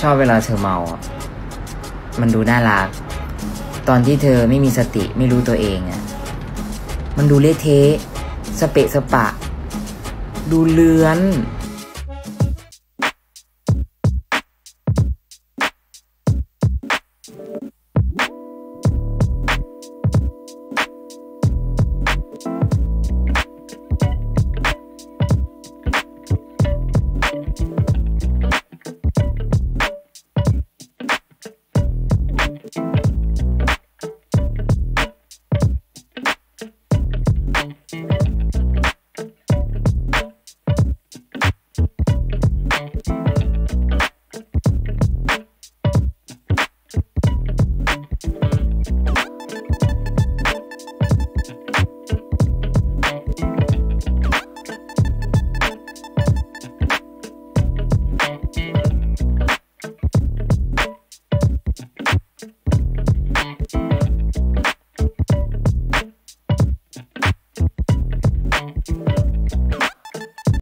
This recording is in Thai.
ชอบเวลาเธอเมาอะ มันดูน่ารัก ตอนที่เธอไม่มีสติไม่รู้ตัวเองอะ มันดูเละเทะสเปะสปะ ดูเลือน